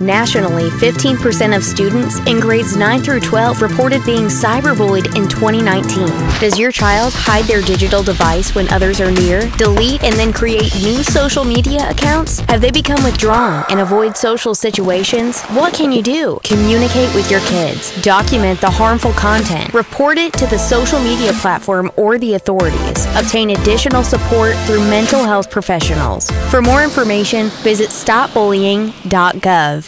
Nationally, 15% of students in grades 9 through 12 reported being cyberbullied in 2019. Does your child hide their digital device when others are near, delete and then create new social media accounts? Have they become withdrawn and avoid social situations? What can you do? Communicate with your kids. Document the harmful content. Report it to the social media platform or the authorities. Obtain additional support through mental health professionals. For more information, visit stopbullying.gov.